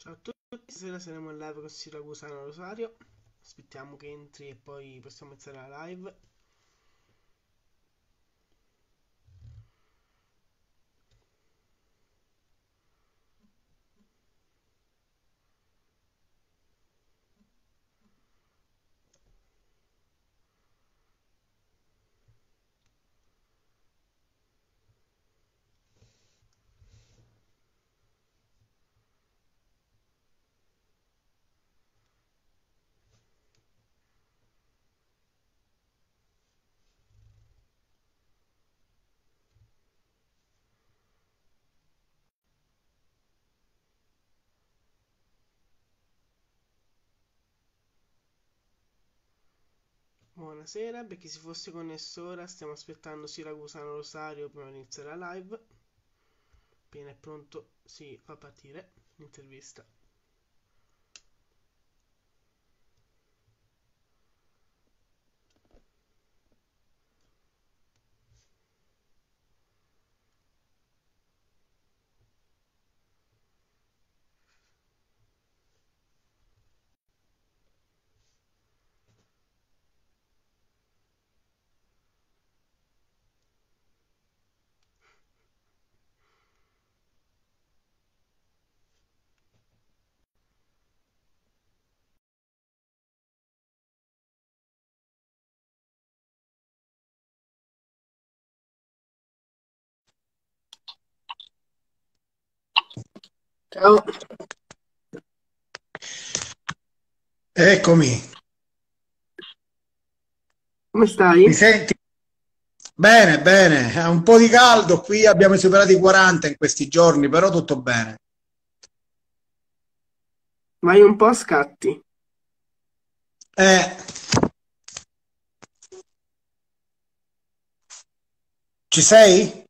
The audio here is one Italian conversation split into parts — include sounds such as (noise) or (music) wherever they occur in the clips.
Ciao a tutti, stasera saremo in live con Siracusano Rosario. Aspettiamo che entri e poi possiamo iniziare la live. Buonasera, per chi si fosse connesso ora, stiamo aspettando Siracusano Rosario prima di iniziare la live. Appena è pronto si fa partire l'intervista. Ciao, Eccomi, come mi stai? senti? Bene, bene, ha un po' di caldo, qui abbiamo superato i 40 in questi giorni, però tutto bene. Vai un po' a scatti. Eh, ci sei?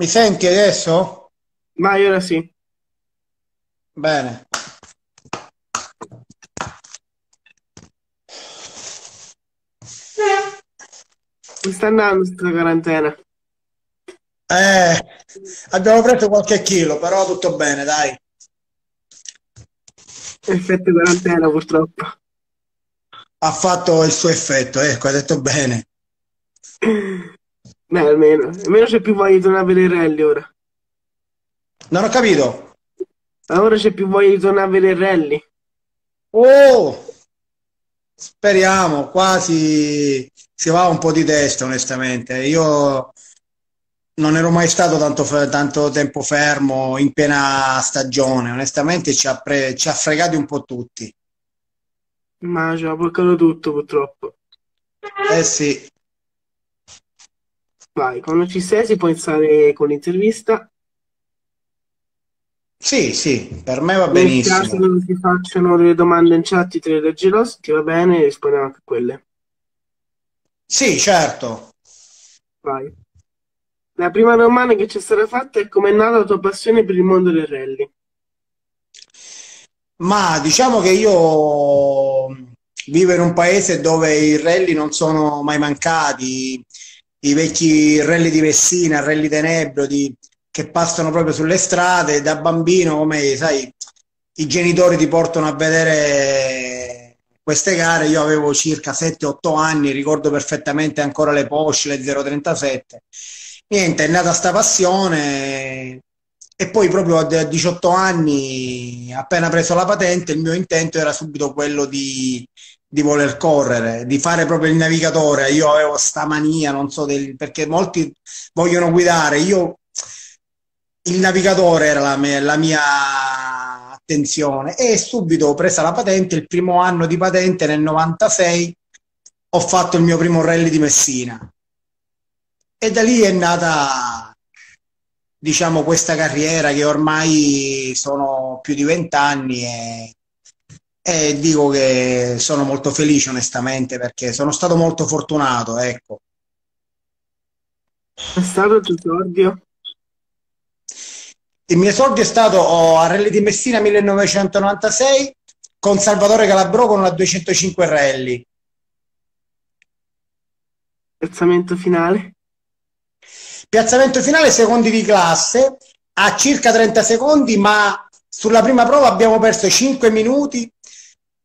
Mi senti adesso? Vai, ora sì. Bene. Mi sta andando questa quarantena. Eh, abbiamo preso qualche chilo, però tutto bene, dai. Effetto quarantena, purtroppo. Ha fatto il suo effetto, ecco, hai detto bene. (laughs) Beh, almeno. Almeno c'è più voglia di tornare a vedere rally ora. Non ho capito. Ma Ora c'è più voglia di tornare a vedere rally. Oh! Speriamo, quasi si va un po' di testa, onestamente. Io non ero mai stato tanto, tanto tempo fermo in piena stagione, onestamente ci ha, pre- ci ha fregati un po' tutti. Ma ci ha bloccato tutto, purtroppo. Eh sì, Vai, quando ci sei si può iniziare con l'intervista. sì, sì, per me va Nel caso benissimo. non si facciano delle domande in chat, te le leggerò, se ti va bene, rispondiamo anche a quelle. Sì, certo. Vai. La prima domanda che ci è stata fatta è com'è nata la tua passione per il mondo del rally? Ma diciamo che io vivo in un paese dove i rally non sono mai mancati, i vecchi rally di Messina, rally Tenebro, di- che passano proprio sulle strade. Da bambino, come sai, i genitori ti portano a vedere queste gare. Io avevo circa 7-8 anni, ricordo perfettamente ancora le Porsche, le 037. Niente, è nata sta passione. E poi proprio a 18 anni, appena preso la patente, il mio intento era subito quello di, di voler correre, di fare proprio il navigatore. Io avevo sta mania, non so, del- perché molti vogliono guidare. Io il navigatore era la mia, la mia attenzione e subito ho preso la patente. Il primo anno di patente nel 96 ho fatto il mio primo rally di Messina e da lì è nata diciamo, questa carriera che ormai sono più di vent'anni e, e dico che sono molto felice onestamente perché sono stato molto fortunato, ecco. È stato il tuo esordio? Il mio esordio è stato oh, a Rally di Messina 1996 con Salvatore Calabro con una 205 rally. Piazzamento finale? Piazzamento finale, secondi di classe, a circa 30 secondi, ma sulla prima prova abbiamo perso 5 minuti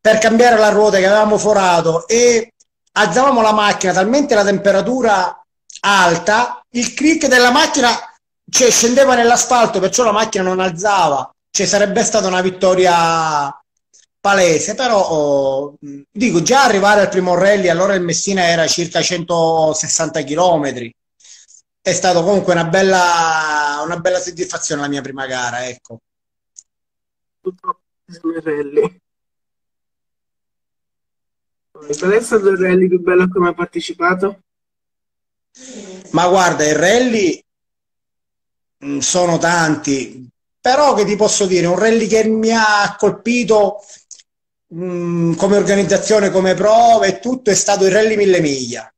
per cambiare la ruota che avevamo forato e alzavamo la macchina talmente la temperatura alta, il click della macchina cioè, scendeva nell'asfalto, perciò la macchina non alzava. Cioè, sarebbe stata una vittoria palese, però oh, dico già arrivare al primo rally, allora il Messina era circa 160 km. È stata comunque una bella, una bella soddisfazione la mia prima gara, ecco. Rally. Qual è stato il rally più bello a cui hai partecipato? Ma guarda, i rally mm, sono tanti, però che ti posso dire, un rally che mi ha colpito mh, mm, come organizzazione, come prove e tutto è stato il rally Mille Miglia.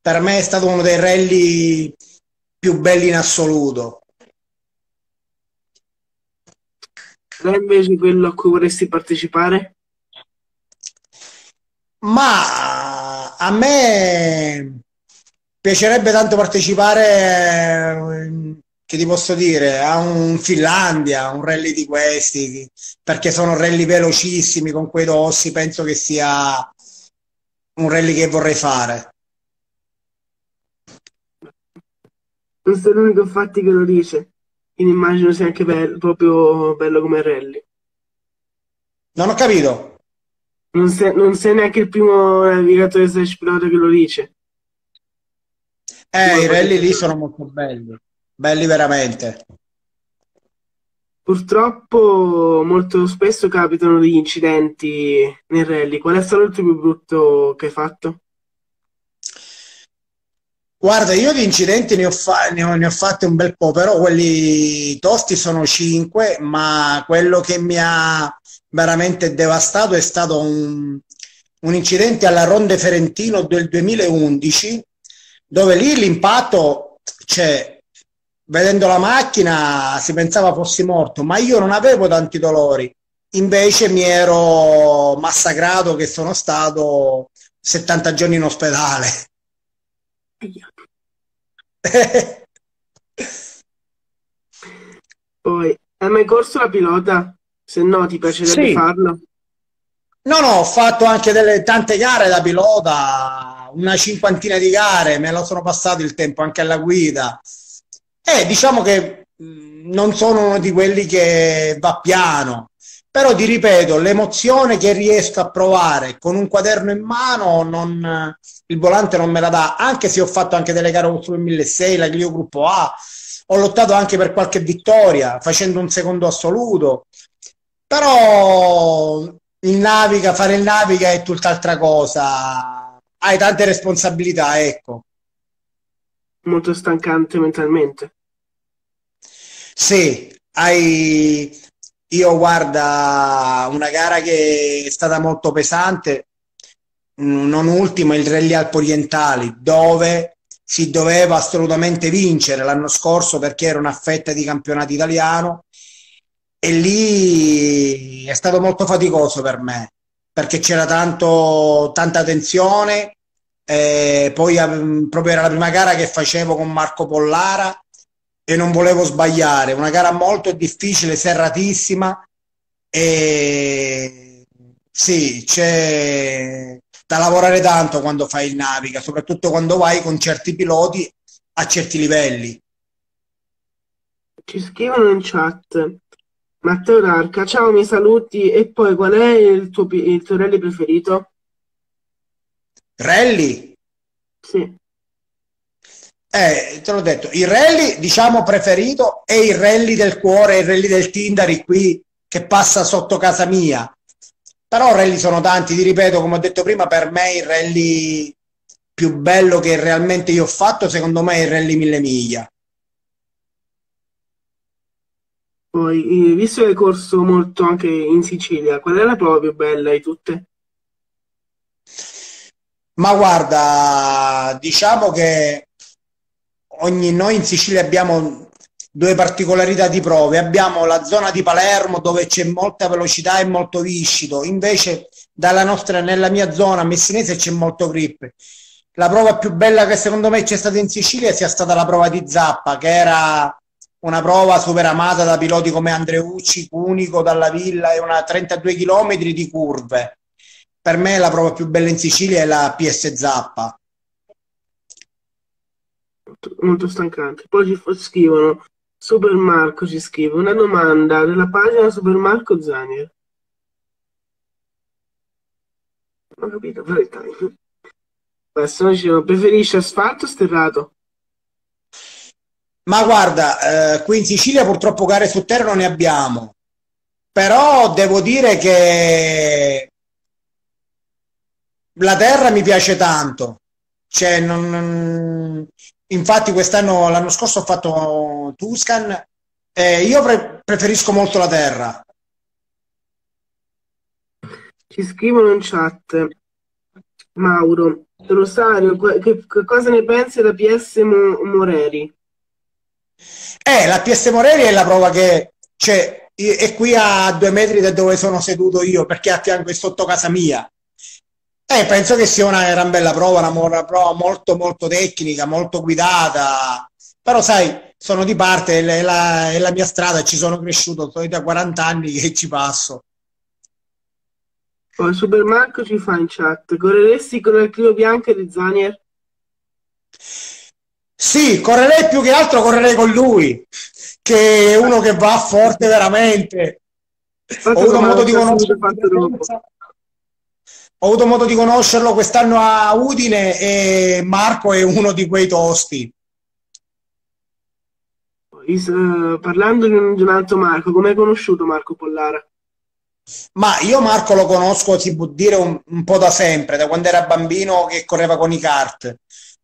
Per me è stato uno dei rally più belli in assoluto. Qual è invece quello a cui vorresti partecipare? Ma a me piacerebbe tanto partecipare, eh, che ti posso dire, a un Finlandia, un rally di questi, perché sono rally velocissimi con quei dossi, penso che sia un rally che vorrei fare. Questo è l'unico infatti che lo dice, quindi immagino sia anche bello, proprio bello come rally. Non ho capito. Non sei, non sei neanche il primo navigatore slash pilota che lo dice. Eh, i rally lì sono molto belli, belli veramente. Purtroppo molto spesso capitano degli incidenti nei rally. Qual è stato il più brutto che hai fatto? Guarda, io di incidenti ne ho, fa- ne ho, ne ho fatti un bel po', però quelli tosti sono cinque, ma quello che mi ha veramente devastato è stato un, un incidente alla Ronde Ferentino del 2011, dove lì l'impatto, cioè, vedendo la macchina si pensava fossi morto, ma io non avevo tanti dolori, invece mi ero massacrato che sono stato 70 giorni in ospedale. (laughs) Poi, hai mai corso la pilota? Se no, ti piacerebbe sì. farlo? No, no, ho fatto anche delle tante gare da pilota, una cinquantina di gare, me lo sono passato il tempo anche alla guida. E diciamo che non sono uno di quelli che va piano, però ti ripeto, l'emozione che riesco a provare con un quaderno in mano, non, il volante non me la dà, anche se ho fatto anche delle gare sul 1006, la Clio Gruppo A, ho lottato anche per qualche vittoria facendo un secondo assoluto, però il naviga, fare il naviga è tutt'altra cosa, hai tante responsabilità, ecco. Molto stancante mentalmente. Sì, hai... Io guarda, una gara che è stata molto pesante, non ultimo il Rally Alpo Orientali, dove si doveva assolutamente vincere l'anno scorso perché era una fetta di campionato italiano e lì è stato molto faticoso per me perché c'era tanto, tanta tensione. Eh, poi ehm, proprio era la prima gara che facevo con Marco Pollara e non volevo sbagliare. Una gara molto difficile, serratissima. E sì, c'è da lavorare tanto quando fai il naviga, soprattutto quando vai con certi piloti a certi livelli. Ci scrivono in chat Matteo D'Arca, ciao, mi saluti e poi qual è il tuo, il tuo rally preferito? Rally? Sì. Eh, te l'ho detto, il rally diciamo preferito è il rally del cuore, il rally del Tindari qui che passa sotto casa mia. Però rally sono tanti, ti ripeto, come ho detto prima, per me il rally più bello che realmente io ho fatto, secondo me è il rally mille miglia. Poi, visto che hai corso molto anche in Sicilia, qual è la prova più bella di tutte? Ma guarda, diciamo che ogni, noi in Sicilia abbiamo due particolarità di prove. Abbiamo la zona di Palermo dove c'è molta velocità e molto viscido, invece nostra, nella mia zona messinese c'è molto grip. La prova più bella che secondo me c'è stata in Sicilia sia stata la prova di Zappa, che era una prova super amata da piloti come Andreucci, Cunico, Dalla Villa e una 32 km di curve. Per me la prova più bella in Sicilia è la PS Zappa. Molto stancante. Poi ci scrivono Super Marco ci scrive una domanda della pagina Super Marco Zanier. Non ho capito, però. Questo dicevo, preferisce asfalto o sterrato? Ma guarda, eh, qui in Sicilia purtroppo gare su terra non ne abbiamo, però devo dire che la terra mi piace tanto. Cioè, non, non... Infatti quest'anno, l'anno scorso ho fatto Tuscan e io pre- preferisco molto la terra. Ci scrivono in chat, Mauro, Rosario, che, che cosa ne pensi della PS Mo- Moreri? Eh, la PS Moreri è la prova che cioè, è qui a due metri da dove sono seduto io, perché a fianco è sotto casa mia. Eh, penso che sia una gran bella prova, una, prova molto molto tecnica, molto guidata, però sai, sono di parte, è la, è la mia strada, ci sono cresciuto, sono da 40 anni che ci passo. Poi Super Marco ci fa in chat, correresti con il Clio bianco di Zanier? Sì, correrei più che altro, correrei con lui, che è uno che va forte veramente. Ho avuto modo di conoscerlo ho avuto modo di conoscerlo quest'anno a Udine e Marco è uno di quei tosti. Uh, parlando di un, di un, altro Marco, come hai conosciuto Marco Pollara? Ma io Marco lo conosco, si può dire, un, un, po' da sempre, da quando era bambino che correva con i kart.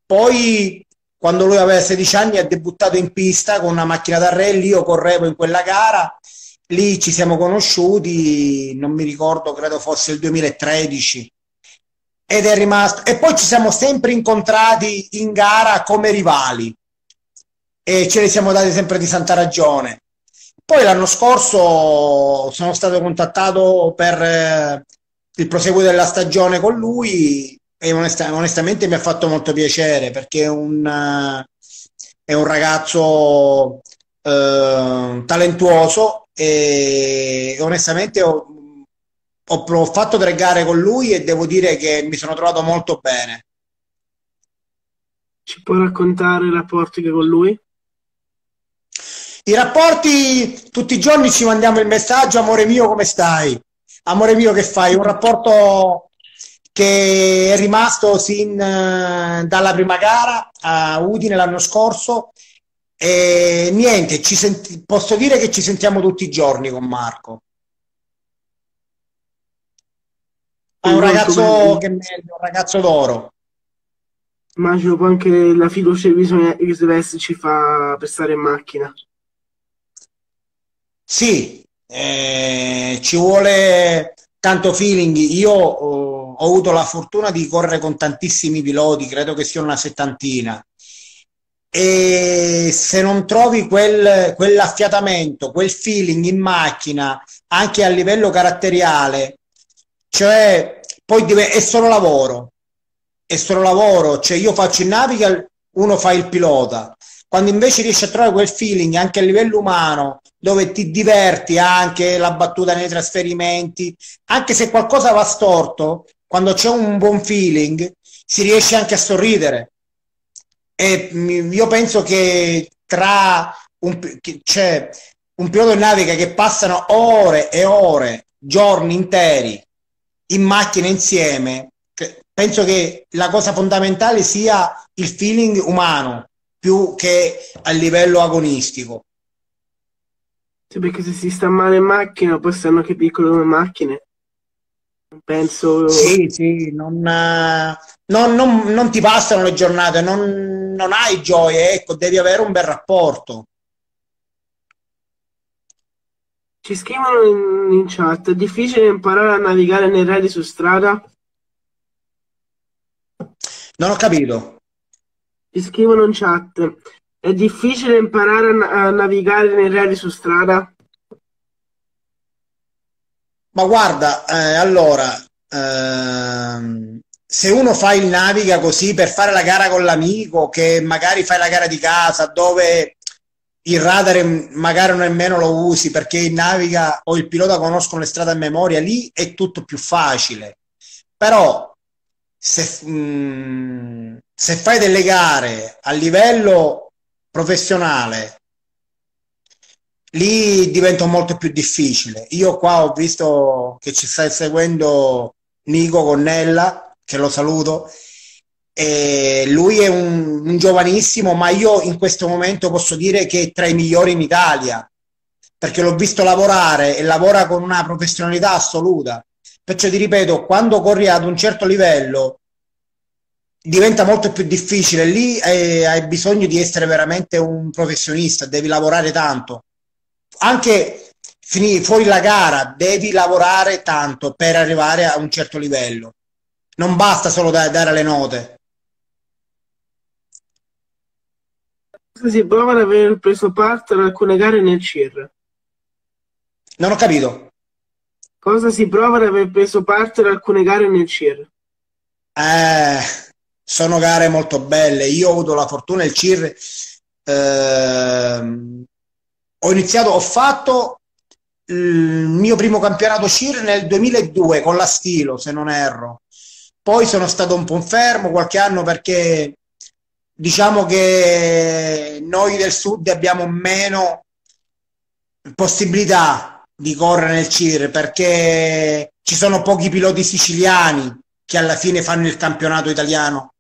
Poi, quando lui aveva 16 anni, ha debuttato in pista con una macchina da rally, io correvo in quella gara. Lì ci siamo conosciuti, non mi ricordo, credo fosse il 2013 ed è rimasto e poi ci siamo sempre incontrati in gara come rivali. E ce li siamo dati sempre di santa ragione. Poi l'anno scorso sono stato contattato per eh, il proseguo della stagione con lui e onest- onestamente mi ha fatto molto piacere perché è un, è un ragazzo uh, talentuoso e onestamente ho, ho, fatto tre gare con lui e devo dire che mi sono trovato molto bene. Ci puoi raccontare i rapporti che con lui? I rapporti, tutti i giorni ci mandiamo il messaggio, amore mio, come stai? Amore mio, che fai? Un rapporto che è rimasto sin uh, dalla prima gara a Udine l'anno scorso e niente, ci senti- posso dire che ci sentiamo tutti i giorni con Marco. È un ragazzo che un ragazzo d'oro. Immagino poi anche la fiducia che bisogna che deve esserci fa per stare in macchina. Sì, eh, ci vuole tanto feeling. Io oh, ho avuto la fortuna di correre con tantissimi piloti, credo che sia una settantina. E se non trovi quel, quell'affiatamento, quel feeling in macchina anche a livello caratteriale, cioè poi deve, è solo lavoro, è solo lavoro, cioè io faccio il navigal, uno fa il pilota, quando invece riesci a trovare quel feeling anche a livello umano, dove ti diverti anche la battuta nei trasferimenti, anche se qualcosa va storto, quando c'è un buon feeling, si riesce anche a sorridere e io penso che tra un, c'è un pilota in naviga che passano ore e ore, giorni interi in macchina insieme, penso che la cosa fondamentale sia il feeling umano più che a livello agonistico. Sì, perché se si sta male in macchina, poi stanno anche piccole come macchine. Penso... Sì, sì, non, non, non, non ti passano le giornate, non, non hai gioia, ecco, devi avere un bel rapporto. Ci scrivono in, in chat, è difficile imparare a navigare nei rally su strada? Non ho capito. Ci scrivono in chat, È difficile imparare a, a navigare nei rally su strada? Ma guarda, eh, allora, ehm, se uno fa il naviga così per fare la gara con l'amico, che magari fai la gara di casa, dove il radar magari nemmeno lo usi perché il naviga o il pilota conoscono le strade a memoria, lì è tutto più facile. Però se, mh, mm, se fai delle gare a livello professionale, lì diventa molto più difficile. Io qua ho visto che ci stai seguendo Nico Connella, che lo saluto, e lui è un, un, giovanissimo, ma io in questo momento posso dire che è tra i migliori in Italia, perché l'ho visto lavorare e lavora con una professionalità assoluta. Perciò ti ripeto, quando corri ad un certo livello diventa molto più difficile, lì hai, hai bisogno di essere veramente un professionista, devi lavorare tanto. Anche finì fuori la gara, devi lavorare tanto per arrivare a un certo livello. Non basta solo da, dare le note. si prova ad aver preso parte ad alcune gare nel CIR? Non ho capito. Cosa si prova ad aver preso parte ad alcune gare nel CIR? Eh, sono gare molto belle. Io ho avuto la fortuna, il CIR, eh, ho iniziato, ho fatto il mio primo campionato CIR nel 2002 con la Stilo, se non erro. Poi sono stato un po' fermo qualche anno perché diciamo che noi del sud abbiamo meno possibilità di correre nel CIR perché ci sono pochi piloti siciliani che alla fine fanno il campionato italiano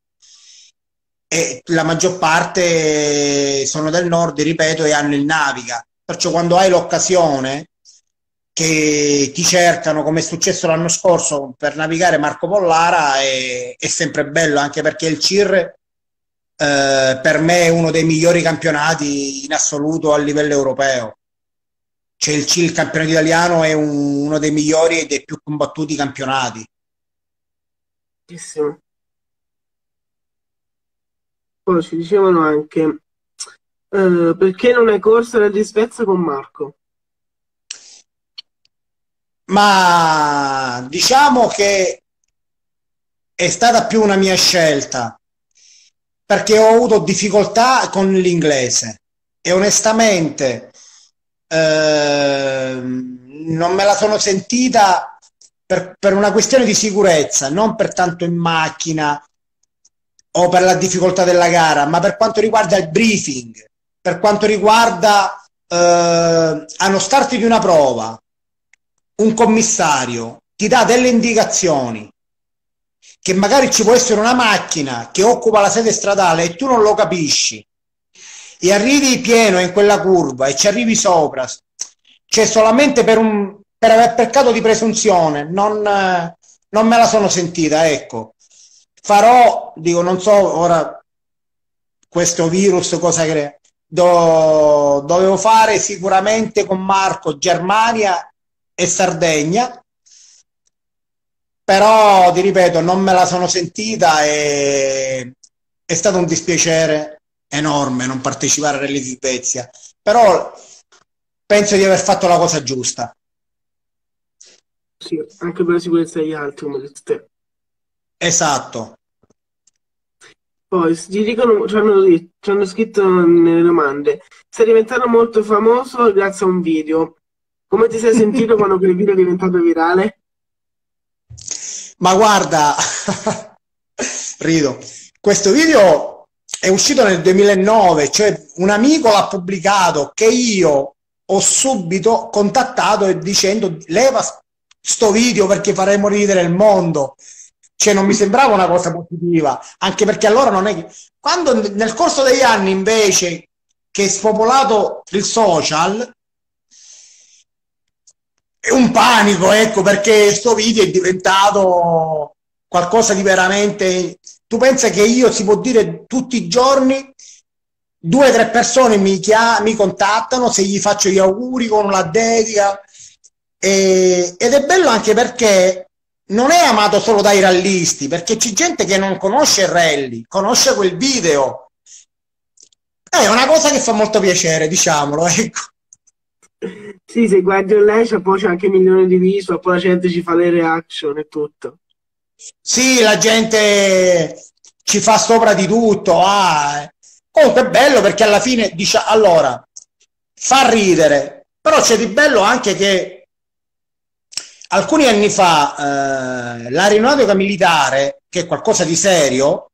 e la maggior parte sono del nord, ripeto, e hanno il Naviga. Perciò quando hai l'occasione che ti cercano, come è successo l'anno scorso per navigare Marco Pollara, è, è sempre bello, anche perché il CIR eh, per me è uno dei migliori campionati in assoluto a livello europeo. Cioè il, il campionato italiano è un, uno dei migliori e dei più combattuti campionati. Bellissimo. Poi ci dicevano anche eh, perché non hai corso la Spezia con Marco? Ma diciamo che è stata più una mia scelta perché ho avuto difficoltà con l'inglese e onestamente eh, non me la sono sentita per, per, una questione di sicurezza, non per tanto in macchina o per la difficoltà della gara, ma per quanto riguarda il briefing, per quanto riguarda eh, allo start di una prova, un commissario ti dà delle indicazioni che magari ci può essere una macchina che occupa la sede stradale e tu non lo capisci e arrivi pieno in quella curva e ci arrivi sopra, cioè solamente per, un, per aver peccato di presunzione, non, non me la sono sentita, ecco. Farò, dico, non so ora questo virus cosa crea. Do, dovevo fare sicuramente con Marco Germania e Sardegna però ti ripeto, non me la sono sentita e è stato un dispiacere enorme non partecipare a Rally Svezia, però penso di aver fatto la cosa giusta. Sì, anche per la sicurezza degli altri, come detto te. Esatto. Poi ci dicono, ci hanno, ci hanno scritto nelle domande, stai diventando molto famoso grazie a un video. Come ti sei sentito quando quel video è diventato virale? Ma guarda, (laughs) rido, questo video è uscito nel 2009, cioè un amico l'ha pubblicato che io ho subito contattato e dicendo leva sto video perché faremo ridere il mondo. Cioè non mi sembrava una cosa positiva, anche perché allora non è che... Quando nel corso degli anni invece che è spopolato il social, è un panico, ecco, perché questo video è diventato qualcosa di veramente... Tu pensa che io si può dire tutti i giorni due o tre persone mi, chiam- mi contattano se gli faccio gli auguri con la dedica. E- ed è bello anche perché non è amato solo dai rallisti perché c'è gente che non conosce il rally conosce quel video È una cosa che fa molto piacere, diciamolo, (laughs) ecco. Sì, se guardi lei c'è poi c'è anche milioni di visual, poi la gente ci fa le reaction e tutto. Sì, la gente ci fa sopra di tutto. Ah. Comunque è bello perché alla fine dice allora fa ridere, però c'è di bello anche che alcuni anni fa eh, l'aeronautica militare, che è qualcosa di serio,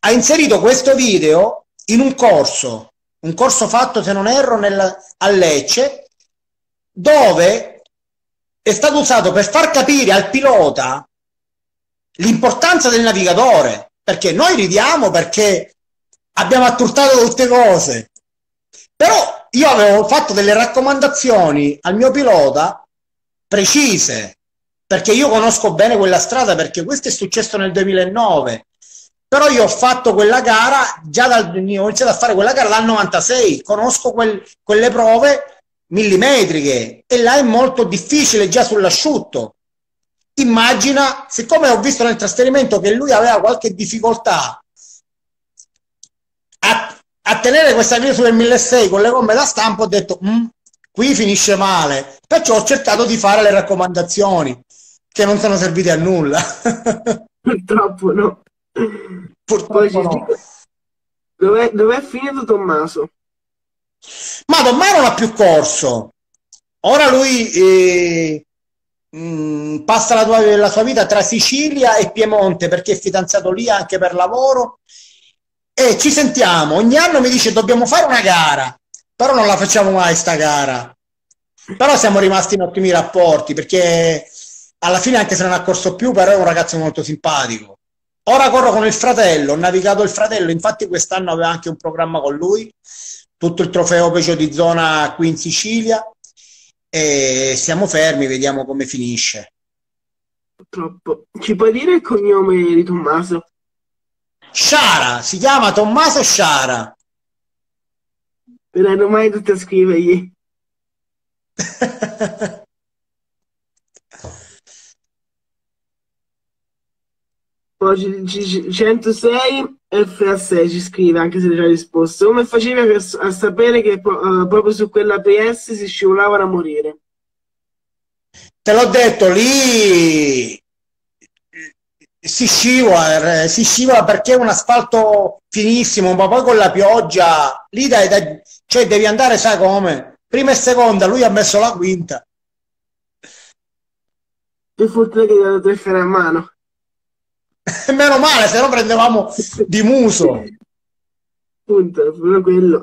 ha inserito questo video in un corso, un corso fatto, se non erro, nel, a Lecce, dove è stato usato per far capire al pilota l'importanza del navigatore, perché noi ridiamo perché abbiamo atturtato tutte cose, però io avevo fatto delle raccomandazioni al mio pilota precise, perché io conosco bene quella strada, perché questo è successo nel 2009, però io ho fatto quella gara già dal ho iniziato a fare quella gara dal 96 conosco quel, quelle prove millimetriche e là è molto difficile già sull'asciutto. Immagina siccome ho visto nel trasferimento che lui aveva qualche difficoltà a, a tenere questa via sul 1600 con le gomme da stampo ho detto mm, qui finisce male perciò ho cercato di fare le raccomandazioni che non sono servite a nulla (laughs) purtroppo no Purtroppo no. Dov'è, dov'è finito Tommaso? Ma Tommaso non ha più corso. Ora lui eh, mh, mm, passa la, tua, la, sua vita tra Sicilia e Piemonte perché è fidanzato lì anche per lavoro. E ci sentiamo. Ogni anno mi dice dobbiamo fare una gara, però non la facciamo mai sta gara. Però siamo rimasti in ottimi rapporti perché alla fine, anche se non ha corso più, però è un ragazzo molto simpatico. Ora corro con il fratello, ho navigato il fratello, infatti quest'anno aveva anche un programma con lui, tutto il trofeo Pecio di zona qui in Sicilia e siamo fermi, vediamo come finisce. Purtroppo. Ci puoi dire il cognome di Tommaso? Sciara, si chiama Tommaso Sciara. Non mai tutte a scrivergli. Poi 106 FA6 ci scrive, anche se già risposto. Come facevi a, sapere che uh, proprio su quella PS si scivolavano a morire? Te l'ho detto, lì si scivola, si scivola perché è un asfalto finissimo, ma poi con la pioggia, lì dai, dai, cioè devi andare, sai come? Prima e seconda, lui ha messo la quinta. Per fortuna che gli ha dato il freno a mano. (laughs) Meno male, se no prendevamo di muso. Punto, proprio quello.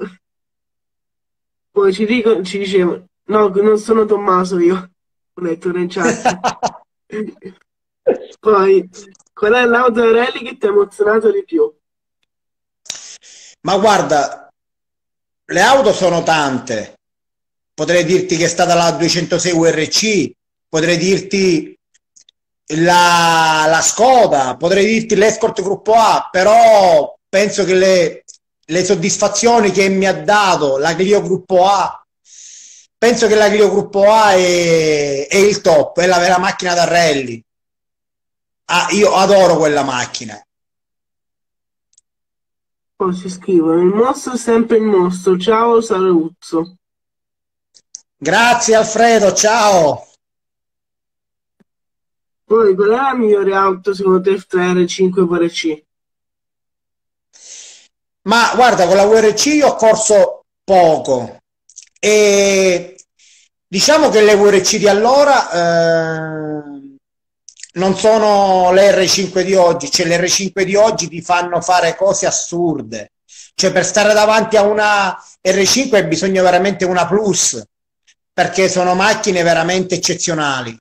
Poi ci, dico, ci diceva, no, non sono Tommaso io. Ho detto in chat. (laughs) Poi, qual è l'auto rally che ti ha emozionato di più? Ma guarda, le auto sono tante. Potrei dirti che è stata la 206 URC, potrei dirti la, la Skoda, potrei dirti l'Escort Gruppo A, però penso che le, le soddisfazioni che mi ha dato la Clio Gruppo A, penso che la Clio Gruppo A è, è il top, è la vera macchina da rally. Ah, io adoro quella macchina. Poi si scrivono il mostro è sempre il mostro. Ciao Saluzzo. Grazie Alfredo, ciao. Poi qual è la migliore auto secondo te tra R5 e VRC? Ma guarda, con la VRC io ho corso poco e diciamo che le VRC di allora eh, non sono le R5 di oggi, cioè le R5 di oggi ti fanno fare cose assurde. Cioè per stare davanti a una R5 bisogna veramente una plus perché sono macchine veramente eccezionali.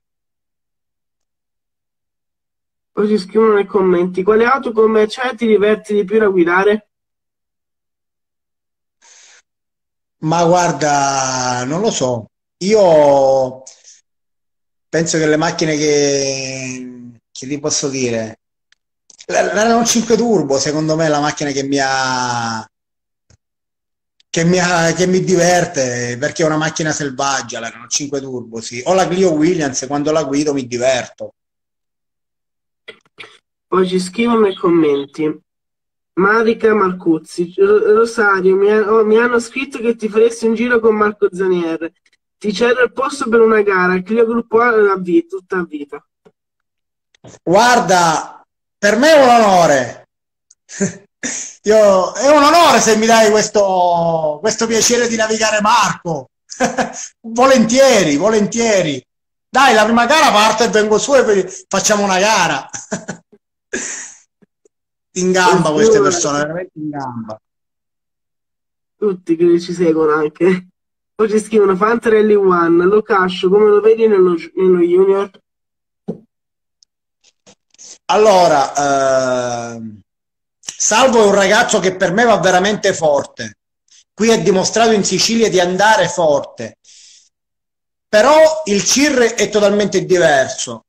Poi si scrivono nei commenti, quale auto commerciale ti diverti di più da guidare? Ma guarda, non lo so. Io penso che le macchine che, che ti posso dire, la, Renault 5 Turbo, secondo me, è la macchina che mi ha che mi, ha, che mi, diverte perché è una macchina selvaggia, la Renault 5 Turbo, sì. O la Clio Williams, quando la guido mi diverto. Poi ci scrivono nei commenti. Marica Marcuzzi, Rosario, mi, oh, mi, hanno scritto che ti faresti un giro con Marco Zanier. Ti cedo il posto per una gara, il Clio Gruppo A a vita, tutta a vita. Guarda, per me è un onore. (laughs) Io, è un onore se mi dai questo, questo piacere di navigare Marco. (laughs) volentieri, volentieri. Dai, la prima gara parte e vengo su e facciamo una gara. (laughs) in gamba queste persone, veramente in gamba. Tutti che ci seguono anche. Poi scrivono Fantarelli One, lo cascio, come lo vedi nello, nello junior? Allora, eh, Salvo è un ragazzo che per me va veramente forte. Qui ha dimostrato in Sicilia di andare forte. Però il CIR è totalmente diverso.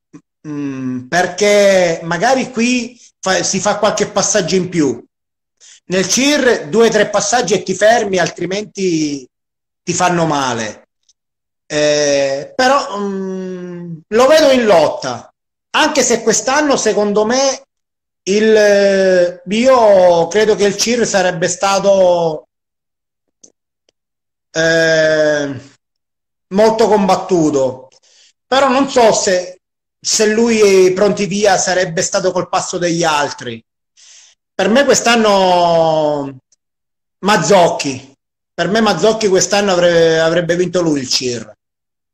Mm, perché magari qui fa, si fa qualche passaggio in più. Nel CIR due o tre passaggi e ti fermi, altrimenti ti fanno male. Eh, però um, lo vedo in lotta, anche se quest'anno secondo me il, io credo che il CIR sarebbe stato eh, molto combattuto, però non so se se lui pronti via sarebbe stato col passo degli altri. Per me quest'anno Mazzocchi, per me Mazzocchi quest'anno avrebbe, avrebbe vinto lui il CIR.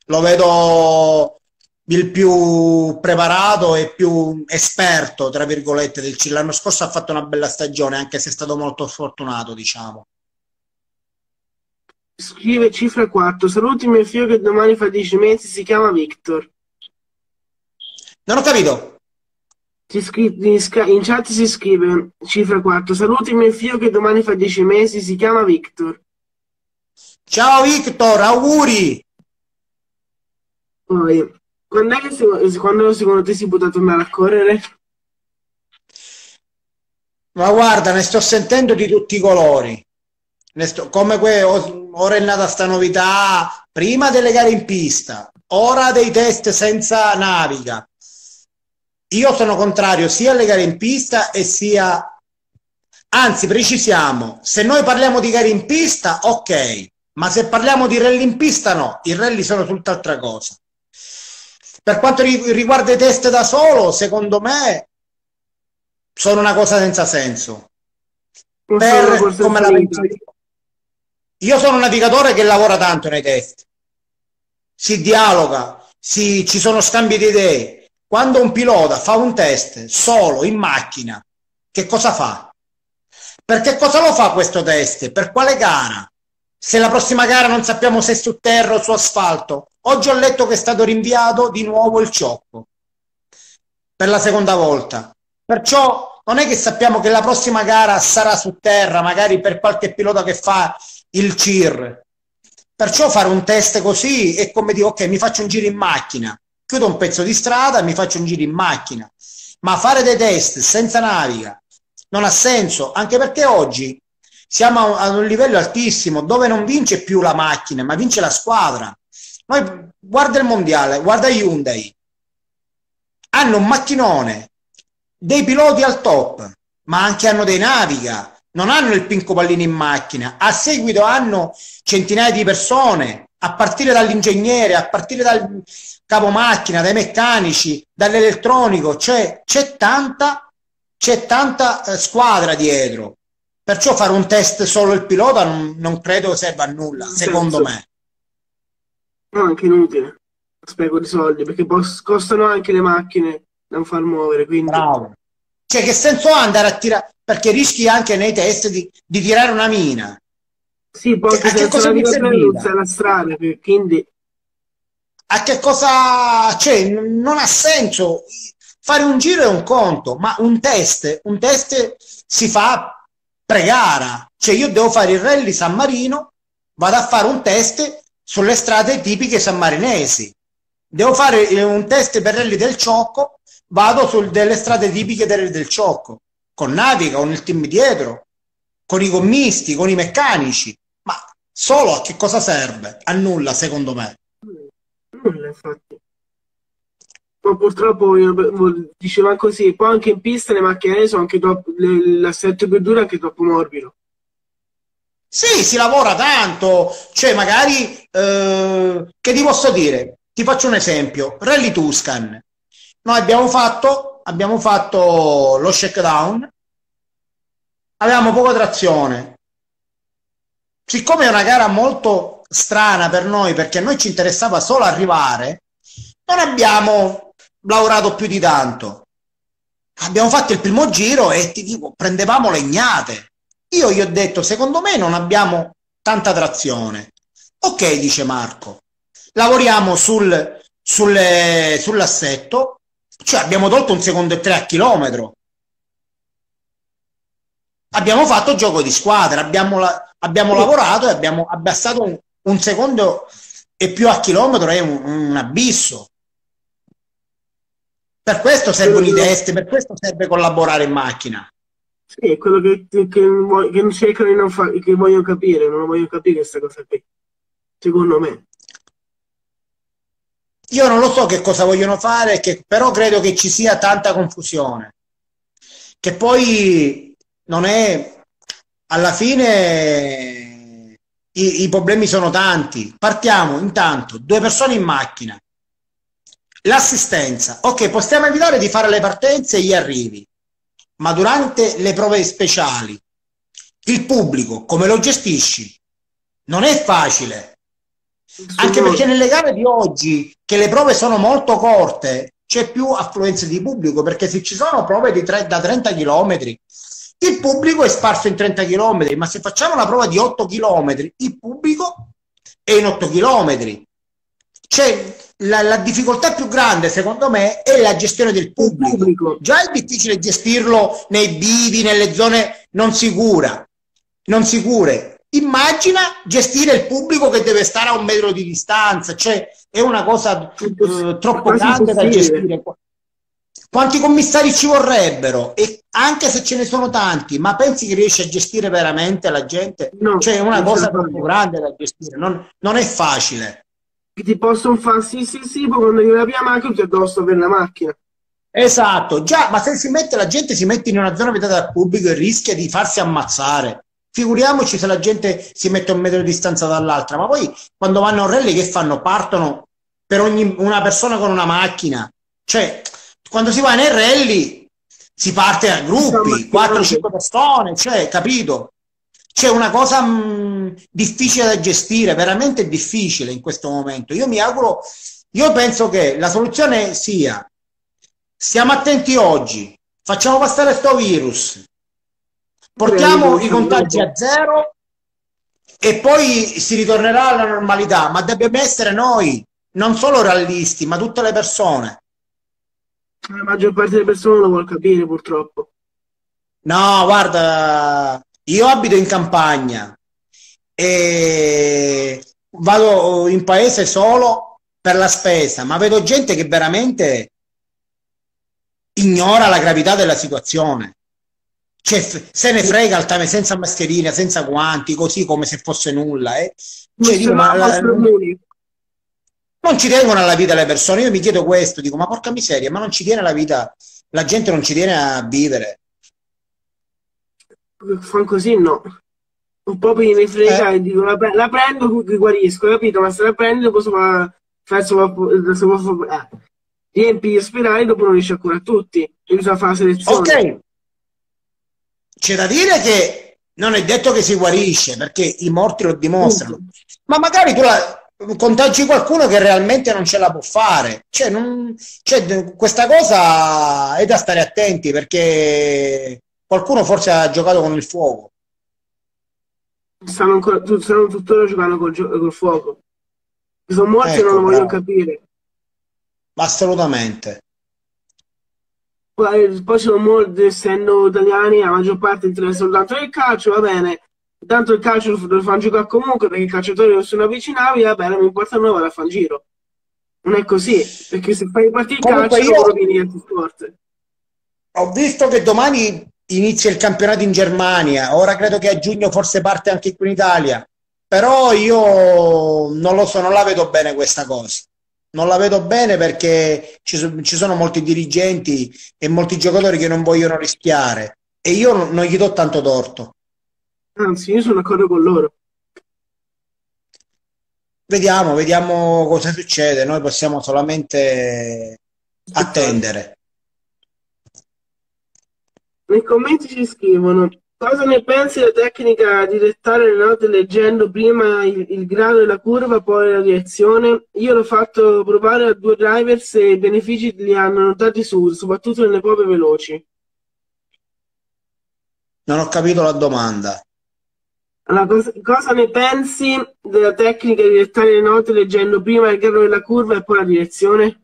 Lo vedo il più preparato e più esperto, tra virgolette, del CIR. L'anno scorso ha fatto una bella stagione, anche se è stato molto sfortunato, diciamo. Scrive cifra 4. Saluti mio figlio che domani fa 10 mesi, si chiama Victor. Non ho capito. In chat si scrive, cifra 4, saluti mio figlio che domani fa 10 mesi, si chiama Victor. Ciao Victor, auguri! Poi, quando, è che si, quando secondo te si potrà tornare a correre? Ma guarda, ne sto sentendo di tutti i colori. Sto, come que, ora è nata sta novità, prima delle gare in pista, ora dei test senza naviga, io sono contrario sia alle gare in pista e sia... Anzi, precisiamo, se noi parliamo di gare in pista, ok, ma se parliamo di rally in pista, no, i rally sono tutt'altra cosa. Per quanto riguarda i test da solo, secondo me sono una cosa senza senso. Per, come la io sono un navigatore che lavora tanto nei test. Si dialoga, si, ci sono scambi di idee, quando un pilota fa un test solo in macchina, che cosa fa? Per che cosa lo fa questo test? Per quale gara? Se la prossima gara non sappiamo se è su terra o su asfalto. Oggi ho letto che è stato rinviato di nuovo il ciocco per la seconda volta. Perciò non è che sappiamo che la prossima gara sarà su terra, magari per qualche pilota che fa il CIR. Perciò fare un test così è come dire ok, mi faccio un giro in macchina chiudo un pezzo di strada mi faccio un giro in macchina. Ma fare dei test senza naviga non ha senso, anche perché oggi siamo a un livello altissimo dove non vince più la macchina, ma vince la squadra. Noi, guarda il mondiale, guarda Hyundai, hanno un macchinone, dei piloti al top, ma anche hanno dei naviga, non hanno il pinco pallino in macchina, a seguito hanno centinaia di persone, a partire dall'ingegnere, a partire dal capo macchina, dai meccanici, dall'elettronico, cioè c'è tanta, c'è tanta eh, squadra dietro. Perciò fare un test solo il pilota non, non credo serva a nulla, non secondo senso. me. No, anche inutile. Spreco di soldi, perché costano anche le macchine da far muovere. Quindi... Bravo. Cioè, che senso ha andare a tirare? Perché rischi anche nei test di, di tirare una mina. Sì, poi che, a che cosa mi serviva? la strada, quindi a che cosa? Cioè, non ha senso. Fare un giro è un conto, ma un test, un test si fa pre-gara. Cioè io devo fare il rally San Marino, vado a fare un test sulle strade tipiche sammarinesi. Devo fare un test per rally del Ciocco, vado su delle strade tipiche del, del Ciocco, con Naviga, con il team dietro, con i gommisti, con i meccanici. Ma solo a che cosa serve? A nulla, secondo me nulla infatti. Ma purtroppo diceva così, poi anche in pista le macchine sono anche troppo, l'assetto più duro è anche troppo morbido. Sì, si lavora tanto, cioè magari, eh, che ti posso dire? Ti faccio un esempio, Rally Tuscan. Noi abbiamo fatto, abbiamo fatto lo shakedown, avevamo poca trazione. Siccome è una gara molto strana per noi, perché a noi ci interessava solo arrivare, non abbiamo lavorato più di tanto. Abbiamo fatto il primo giro e ti dico, prendevamo legnate. Io gli ho detto, secondo me non abbiamo tanta trazione. Ok, dice Marco, lavoriamo sul, sul, sull'assetto, cioè abbiamo tolto un secondo e tre a chilometro. Abbiamo fatto gioco di squadra, abbiamo, la, abbiamo lavorato e abbiamo abbassato un, un, secondo e più a chilometro è un, un abisso. Per questo servono i test, per questo serve collaborare in macchina. Sì, è quello che, che, che cercano di non fare, che vogliono capire, non vogliono capire questa cosa qui. Secondo me. Io non lo so che cosa vogliono fare, che, però credo che ci sia tanta confusione. Che poi non è alla fine i, i problemi sono tanti. Partiamo intanto, due persone in macchina, L'assistenza. Ok, possiamo evitare di fare le partenze e gli arrivi, ma durante le prove speciali, il pubblico, come lo gestisci? Non è facile. Anche perché nelle gare di oggi, che le prove sono molto corte, c'è più affluenza di pubblico, perché se ci sono prove di tre, da 30 km, il pubblico è sparso in 30 km, ma se facciamo una prova di 8 km, il pubblico è in 8 km. Cioè, la, la, difficoltà più grande, secondo me, è la gestione del pubblico. pubblico. Già è difficile gestirlo nei bivi, nelle zone non sicure. Non sicure. Immagina gestire il pubblico che deve stare a un metro di distanza, cioè è una cosa eh, troppo grande da gestire. Quanti commissari ci vorrebbero? E anche se ce ne sono tanti, ma pensi che riesci a gestire veramente la gente? No, cioè è una cosa troppo grande da gestire, non, non è facile che ti possono fare sì sì sì, poi quando arriva la mia macchina ti addosso per la macchina. Esatto, già, ma se si mette la gente si mette in una zona vietata dal pubblico e rischia di farsi ammazzare. Figuriamoci se la gente si mette a un metro di distanza dall'altra, ma poi quando vanno a rally che fanno? Partono per ogni una persona con una macchina. Cioè, quando si va nei rally si parte a gruppi, 4-5 persone, cioè, capito? C'è una cosa mh, difficile da gestire, veramente difficile in questo momento. Io mi auguro, io penso che la soluzione sia stiamo attenti oggi, facciamo passare questo virus, portiamo i contagi a zero e poi si ritornerà alla normalità, ma dobbiamo essere noi, non solo realisti, ma tutte le persone. La maggior parte delle persone non lo vuole capire purtroppo. No, guarda, io abito in campagna e vado in paese solo per la spesa, ma vedo gente che veramente ignora la gravità della situazione. Cioè, se ne frega altame senza mascherina, senza guanti, così come se fosse nulla. Eh. Cioè, dico, ma la, non ci tengono alla vita le persone. Io mi chiedo questo, dico, ma porca miseria, ma non ci tiene la vita, la gente non ci tiene a vivere fanno così no. Un po' mi ne frega eh. e dico la, la prendo che guarisco, capito? Ma se la prendo posso fare eh. riempi gli ospedali dopo non riesci a curare tutti e bisogna fare la selezione. Ok. C'è da dire che non è detto che si guarisce perché i morti lo dimostrano. Mm. Ma magari tu la, contagi qualcuno che realmente non ce la può fare. Cioè, non, cioè, questa cosa è da stare attenti perché Qualcuno forse ha giocato con il fuoco. Stanno, ancora, stanno tuttora giocando col, col fuoco. Sono morti ecco, non lo voglio capire. Assolutamente. Poi, poi sono molti, essendo italiani, la maggior parte interessa soltanto il calcio, va bene. Tanto il calcio lo fanno giocare comunque perché i calciatori non sono avvicinati, va bene, non importa il nome, la fanno giro. Non è così, perché se fai partire il calcio, io... rovini altri sport. Ho visto che domani inizia il campionato in Germania, ora credo che a giugno forse parte anche qui in Italia, però io non lo so, non la vedo bene questa cosa. non la vedo bene perché ci, ci, sono molti dirigenti e molti giocatori che non vogliono rischiare e io non gli do tanto torto. Anzi, io sono d'accordo con loro. Vediamo, vediamo cosa succede. Noi possiamo solamente attendere. Nei commenti ci scrivono cosa ne pensi della tecnica di dettare le note leggendo prima il, il grado e la curva, poi la direzione. Io l'ho fatto provare a due drivers e i benefici li hanno notati su, soprattutto nelle prove veloci. Non ho capito la domanda. Allora, cosa, cosa, ne pensi della tecnica di dettare le note leggendo prima il grado della curva e poi la direzione?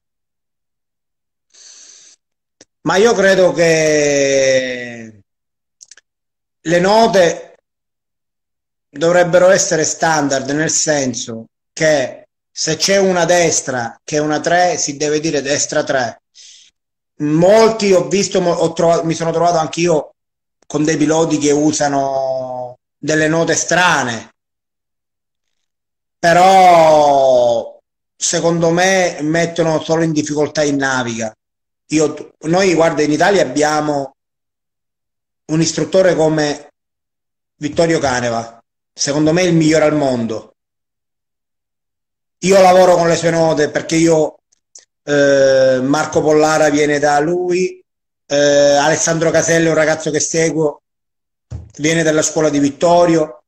Ma io credo che le note dovrebbero essere standard, nel senso che se c'è una destra che è una 3, si deve dire destra 3. Molti ho visto, ho trovato, mi sono trovato anch'io con dei piloti che usano delle note strane, però secondo me mettono solo in difficoltà in naviga. Io, noi, guarda, in Italia abbiamo un istruttore come Vittorio Caneva, secondo me il migliore al mondo. Io lavoro con le sue note perché io, eh, Marco Pollara viene da lui, eh, Alessandro Caselli, un ragazzo che seguo, viene dalla scuola di Vittorio.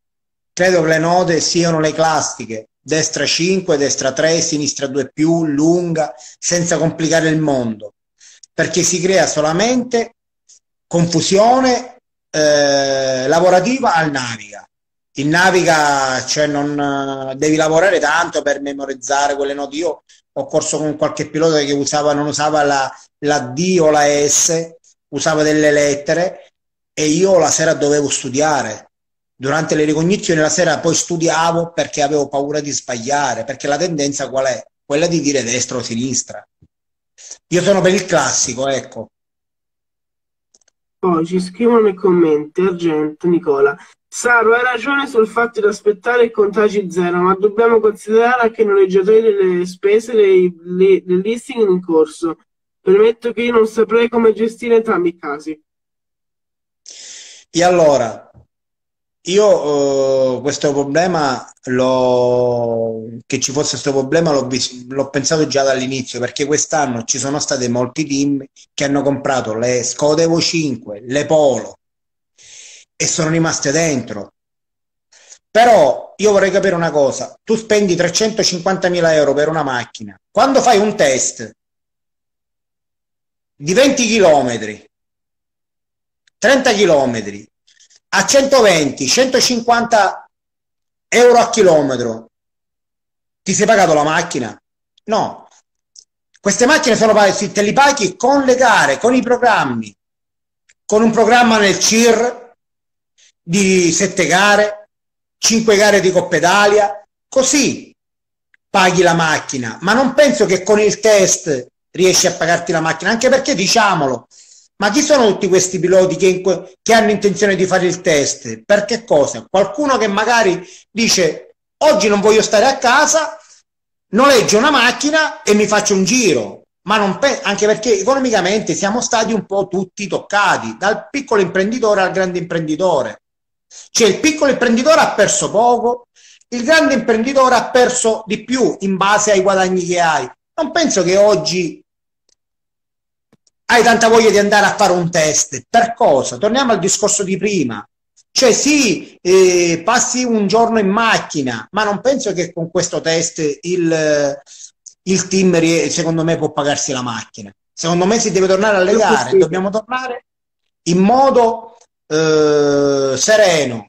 Credo che le note siano le classiche, destra 5, destra 3, sinistra 2 più, lunga, senza complicare il mondo, perché si crea solamente confusione eh, lavorativa al naviga. Il naviga, cioè non devi lavorare tanto per memorizzare quelle note. Io ho corso con qualche pilota che usava, non usava la, la D o la S, usava delle lettere e io la sera dovevo studiare. Durante le ricognizioni la sera poi studiavo perché avevo paura di sbagliare, perché la tendenza qual è? Quella di dire destra o sinistra. Io sono per il classico, ecco. Poi ci scrivono nei commenti Argento Nicola. Saro, hai ragione sul fatto di aspettare i contagi zero, ma dobbiamo considerare anche i noleggiatori delle spese del listing in corso. Permetto che io non saprei come gestire entrambi i casi. E allora, io uh, questo problema, che ci fosse questo problema, l'ho, l'ho pensato già dall'inizio, perché quest'anno ci sono stati molti team che hanno comprato le Skoda Evo 5, le Polo, e sono rimaste dentro. Però io vorrei capire una cosa, tu spendi 350.000 euro per una macchina, quando fai un test di 20 km 30 km a 120, 150 euro a chilometro, ti sei pagato la macchina? No. Queste macchine sono pagate, te li paghi con le gare, con i programmi, con un programma nel CIR di 7 gare, 5 gare di Coppa Italia, così paghi la macchina, ma non penso che con il test riesci a pagarti la macchina, anche perché diciamolo, ma chi sono tutti questi piloti che, che, hanno intenzione di fare il test? Per che cosa? Qualcuno che magari dice oggi non voglio stare a casa, noleggio una macchina e mi faccio un giro. Ma non pe- anche perché economicamente siamo stati un po' tutti toccati, dal piccolo imprenditore al grande imprenditore. Cioè il piccolo imprenditore ha perso poco, il grande imprenditore ha perso di più in base ai guadagni che hai. Non penso che oggi hai tanta voglia di andare a fare un test. Per cosa? Torniamo al discorso di prima. Cioè sì, eh, passi un giorno in macchina, ma non penso che con questo test il, il team, secondo me, può pagarsi la macchina. Secondo me si deve tornare alle gare, dobbiamo tornare in modo eh, sereno.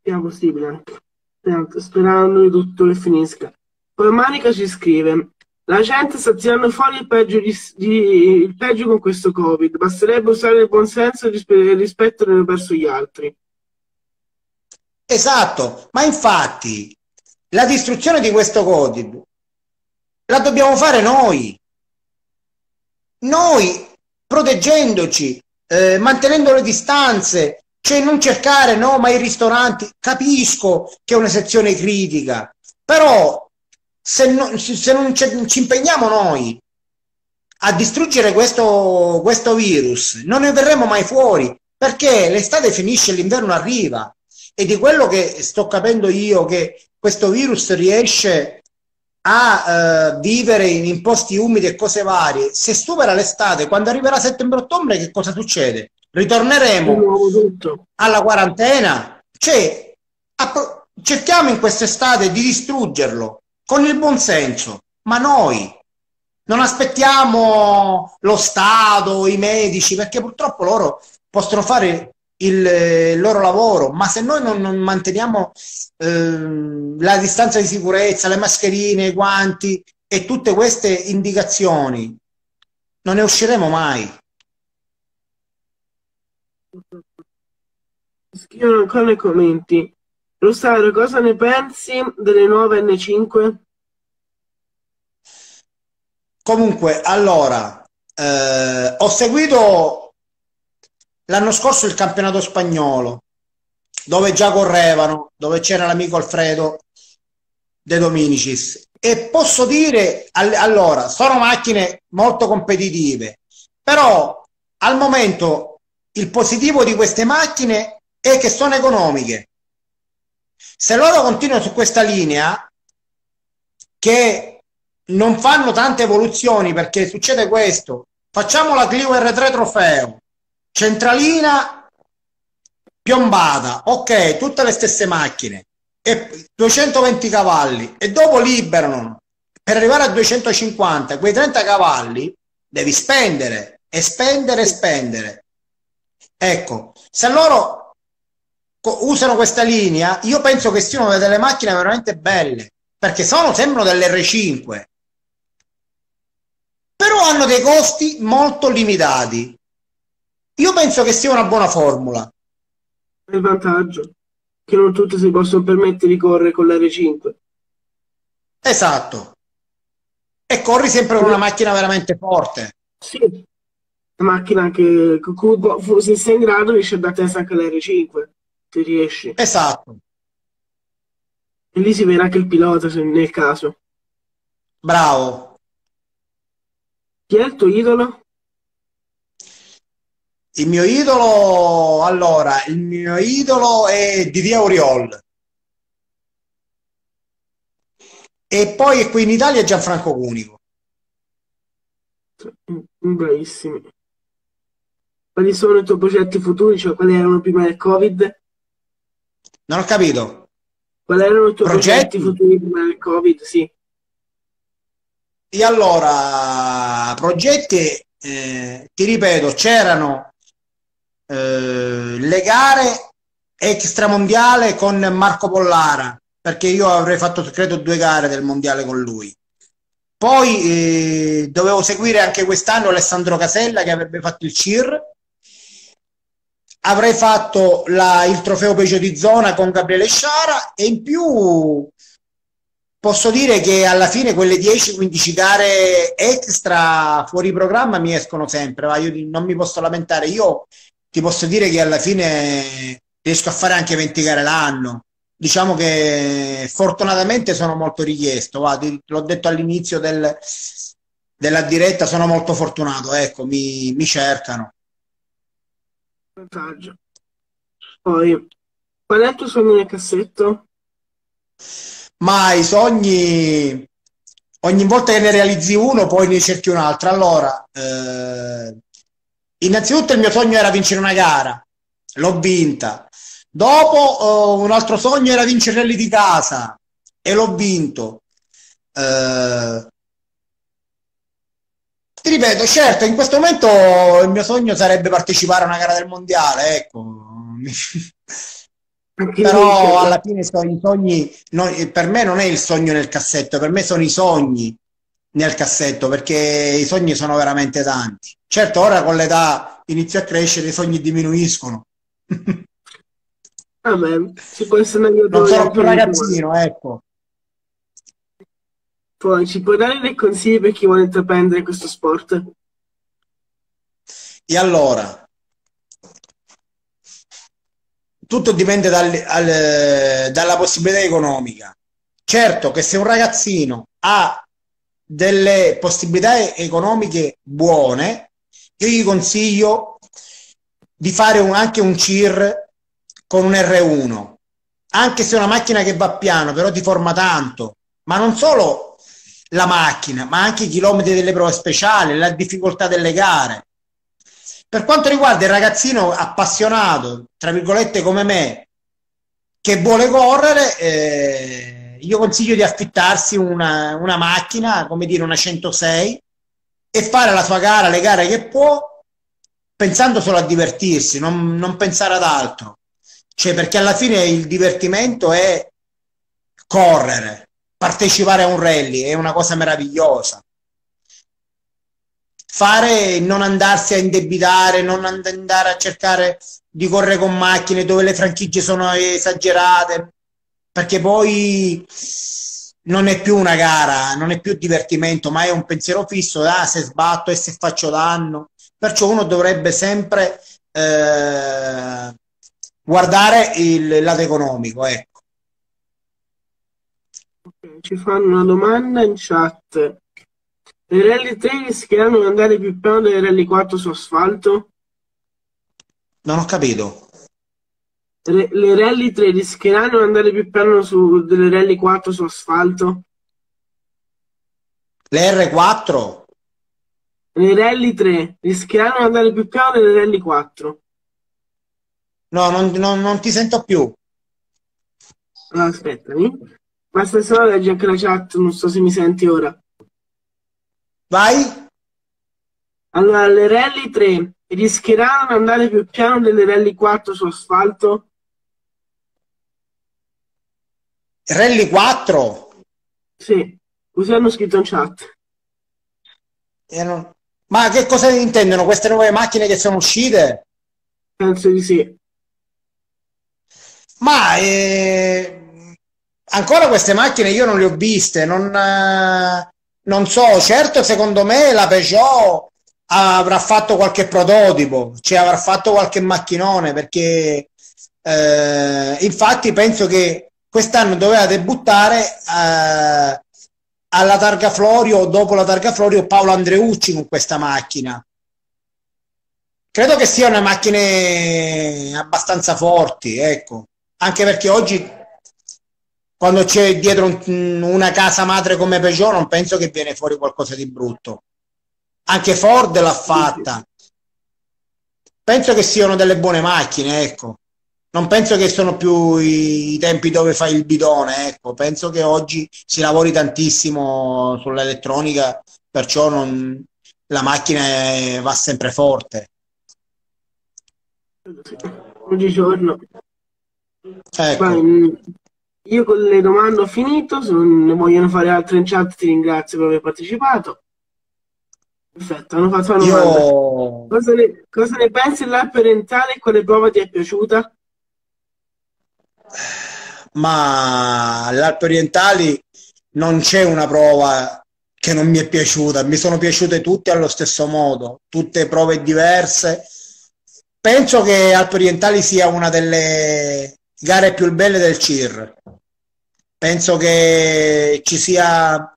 È possibile, sperando di tutto che finisca. Poi Manica ci scrive, la gente sta tirando fuori il peggio, di, di, il peggio con questo Covid. Basterebbe usare il buon senso e il rispetto verso gli altri. Esatto, ma infatti la distruzione di questo Covid la dobbiamo fare noi. Noi proteggendoci, eh, mantenendo le distanze, cioè non cercare, no, ma i ristoranti, capisco che è una sezione critica, però se non, se non ci impegniamo noi a distruggere questo, questo virus, non ne verremo mai fuori perché l'estate finisce e l'inverno arriva e di quello che sto capendo io che questo virus riesce a uh, vivere in, in, posti umidi e cose varie, se supera l'estate, quando arriverà settembre-ottobre, che cosa succede? Ritorneremo alla quarantena? Cioè, cerchiamo in quest'estate di distruggerlo con il buon senso, ma noi non aspettiamo lo Stato, i medici, perché purtroppo loro possono fare il, il loro lavoro, ma se noi non, non manteniamo eh, la distanza di sicurezza, le mascherine, i guanti e tutte queste indicazioni, non ne usciremo mai. Scrivono ancora nei commenti. Rosario, cosa ne pensi delle nuove N5? Comunque, allora, eh, ho seguito l'anno scorso il campionato spagnolo, dove già correvano, dove c'era l'amico Alfredo De Dominicis. E posso dire, allora, sono macchine molto competitive, però al momento il positivo di queste macchine è che sono economiche se loro continuano su questa linea, che non fanno tante evoluzioni perché succede questo, facciamo la Clio R3 trofeo, centralina piombata, ok, tutte le stesse macchine, e 220 cavalli, e dopo liberano per arrivare a 250, quei 30 cavalli devi spendere e spendere e spendere. Ecco, se loro usano questa linea, io penso che siano delle macchine veramente belle, perché sono, sembrano delle R5, però hanno dei costi molto limitati. Io penso che sia una buona formula. Il vantaggio che non tutti si possono permettere di correre con l'R5. Esatto. E corri sempre con una macchina veramente forte. Sì, una macchina che se sei in grado riesci a dare testa anche l'R5 se riesci. Esatto. E lì si vede anche il pilota se nel caso. Bravo. Chi è il tuo idolo? Il mio idolo, allora, il mio idolo è Didier Auriol. E poi qui in Italia è Gianfranco Cunico. Bravissimi. Quali sono i tuoi progetti futuri? Cioè, quali erano prima del Covid? Non ho capito. Quali erano i tuoi progetti, progetti futuri prima del Covid? Sì. E allora, progetti, eh, ti ripeto, c'erano eh, le gare extramondiale con Marco Pollara, perché io avrei fatto, credo, due gare del mondiale con lui. Poi eh, dovevo seguire anche quest'anno Alessandro Casella che avrebbe fatto il CIR avrei fatto la, il trofeo Peggio di zona con Gabriele Sciara e in più posso dire che alla fine quelle 10-15 gare extra fuori programma mi escono sempre, ma io non mi posso lamentare. Io ti posso dire che alla fine riesco a fare anche 20 gare l'anno. Diciamo che fortunatamente sono molto richiesto, va, l'ho detto all'inizio del, della diretta, sono molto fortunato, ecco, mi, mi cercano vantaggio. Poi, qual è il tuo sogno nel cassetto? Ma i sogni, ogni volta che ne realizzi uno, poi ne cerchi un altro. Allora, eh, innanzitutto il mio sogno era vincere una gara, l'ho vinta. Dopo eh, un altro sogno era vincere il di casa e l'ho vinto. Eh, ti ripeto, certo, in questo momento il mio sogno sarebbe partecipare a una gara del mondiale, ecco. (laughs) Però alla fine sono i sogni, no, per me non è il sogno nel cassetto, per me sono i sogni nel cassetto, perché i sogni sono veramente tanti. Certo, ora con l'età inizio a crescere, i sogni diminuiscono. (laughs) Essere una Non sono più ragazzino, ecco. Poi ci puoi dare dei consigli per chi vuole intraprendere questo sport? E allora, tutto dipende dal, al, dalla possibilità economica. Certo che se un ragazzino ha delle possibilità economiche buone, io gli consiglio di fare un, anche un CIR con un R1, anche se è una macchina che va piano, però ti forma tanto, ma non solo la macchina, ma anche i chilometri delle prove speciali, la difficoltà delle gare. Per quanto riguarda il ragazzino appassionato, tra virgolette come me, che vuole correre, eh, io consiglio di affittarsi una, una, macchina, come dire una 106, e fare la sua gara, le gare che può, pensando solo a divertirsi, non, non pensare ad altro. Cioè, perché alla fine il divertimento è correre, partecipare a un rally, è una cosa meravigliosa fare, non andarsi a indebitare, non andare a cercare di correre con macchine dove le franchigie sono esagerate, perché poi non è più una gara, non è più divertimento, ma è un pensiero fisso, ah, se sbatto e se faccio danno. Perciò uno dovrebbe sempre eh, guardare il lato economico. Ecco. Ci fanno una domanda in chat. Le rally 3 rischieranno di andare più piano delle rally 4 su asfalto? Non ho capito. Le, le rally 3 rischieranno di andare più piano su, delle rally 4 su asfalto? Le R4? Le rally 3 rischieranno di andare più piano delle rally 4? No, non, non, non ti sento più. Allora, aspettami. Basta solo leggere anche la chat, non so se mi senti ora. Vai. Allora, le rally 3 rischieranno di andare più piano delle rally 4 su asfalto? Rally 4? Sì, così hanno scritto in chat. Non... Ma che cosa intendono queste nuove macchine che sono uscite? Penso di sì. Ma eh, ancora queste macchine io non le ho viste, non, eh, non so, certo secondo me la Peugeot avrà fatto qualche prototipo, cioè avrà fatto qualche macchinone perché eh, infatti penso che quest'anno doveva debuttare eh, alla Targa Florio, dopo la Targa Florio, Paolo Andreucci con questa macchina. Credo che siano macchine abbastanza forti, ecco, anche perché oggi quando c'è dietro un, una casa madre come Peugeot non penso che viene fuori qualcosa di brutto. Anche Ford l'ha fatta. Penso che siano delle buone macchine, ecco. Non penso che sono più i, i tempi dove fai il bidone, ecco. Penso che oggi si lavori tantissimo sull'elettronica, perciò non, la macchina è, va sempre forte. Oggigiorno. Ecco. Io con le domande ho finito, se non ne vogliono fare altre in chat ti ringrazio per aver partecipato. Perfetto, hanno fatto una domanda. Io... Cosa, ne, cosa ne pensi dell'app parentale e quale prova ti è piaciuta? Ma l'app orientali non c'è una prova che non mi è piaciuta, mi sono piaciute tutte allo stesso modo, tutte prove diverse. Penso che Alpe Orientali sia una delle gare più belle del CIR penso che ci sia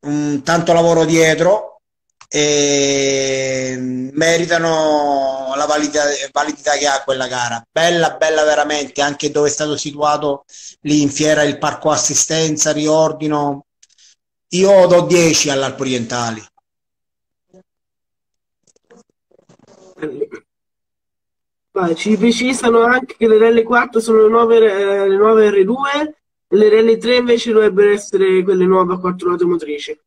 un tanto lavoro dietro e meritano la validità, validità, che ha quella gara. Bella, bella veramente, anche dove è stato situato lì in fiera il parco assistenza, riordino. Io do 10 all'Alpo Orientali. Ci precisano anche che le L4 sono le nuove, eh, le nuove R2 le Rally 3 invece dovrebbero essere quelle nuove a quattro ruote motrici.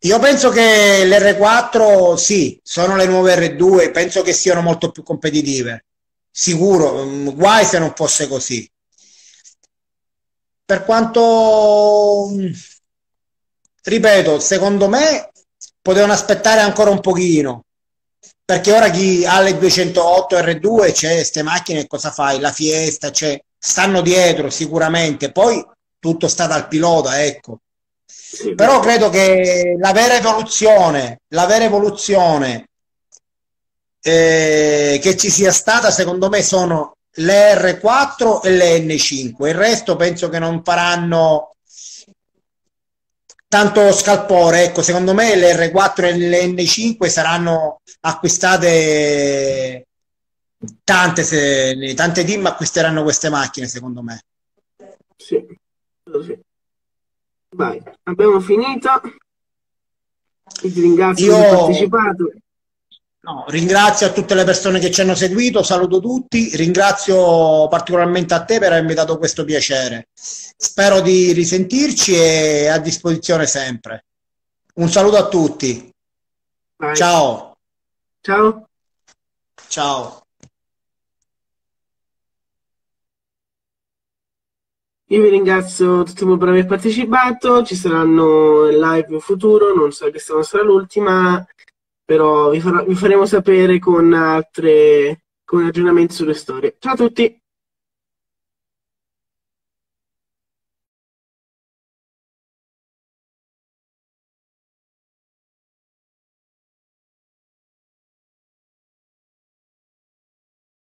Io penso che le R4 sì, sono le nuove R2, penso che siano molto più competitive. Sicuro, mm, guai se non fosse così. Per quanto mm, ripeto, secondo me potevano aspettare ancora un pochino perché ora chi ha le 208 R2 c'è queste macchine cosa fai? La Fiesta, c'è stanno dietro sicuramente, poi tutto sta dal pilota, ecco. Sì, Però credo che la vera evoluzione, la vera evoluzione eh, che ci sia stata, secondo me, sono le R4 e le N5. Il resto penso che non faranno tanto scalpore. Ecco, secondo me le R4 e le N5 saranno acquistate tante, se, tante team acquisteranno queste macchine, secondo me. Sì, sì. Vai, abbiamo finito. Ti ringrazio Io... per aver partecipato. No, ringrazio a tutte le persone che ci hanno seguito, saluto tutti, ringrazio particolarmente a te per avermi dato questo piacere. Spero di risentirci e a disposizione sempre. Un saluto a tutti. Vai. Ciao. Ciao. Ciao. Io vi ringrazio tutti voi per aver partecipato, ci saranno live in futuro, non so che sarà l'ultima, però vi, farò, vi faremo sapere con altre con aggiornamenti sulle storie. Ciao a tutti!